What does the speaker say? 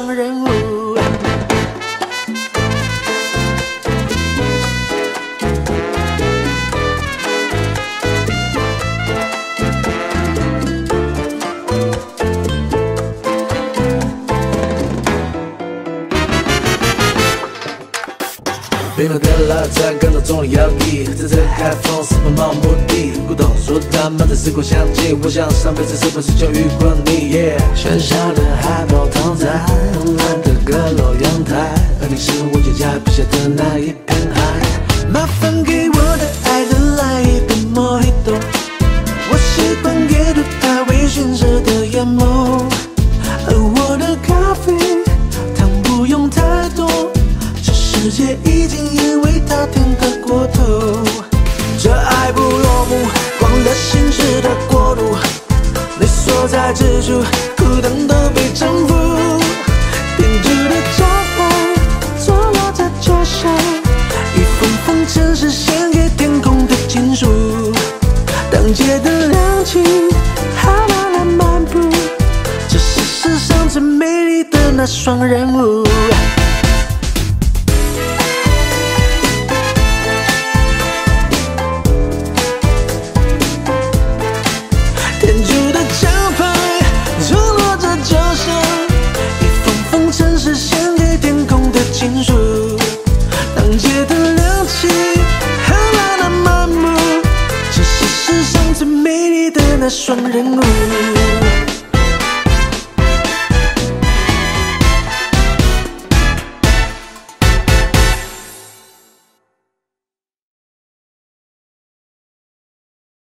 双人变了变了，才感到中了摇曳，在这海风四方漫无目的，古董说他们的时光香气，我想上辈子是不是就遇过你？喧嚣的海报躺在慵懒的阁楼阳台，而你是我脚下笔下的那一片海。麻烦给我的爱人来一杯莫吉托，我喜欢阅读他微醺时的眼眸，而我的咖啡世界已经因为他甜得过头。这爱不落幕，光的心事的国度，你所在之处，孤单都被征服。编织的招牌坐落在脚下，一封封城市献给天空的情书。当街灯亮起，哈啦啦漫步，这是世上最美丽的那双人舞。的那双人舞。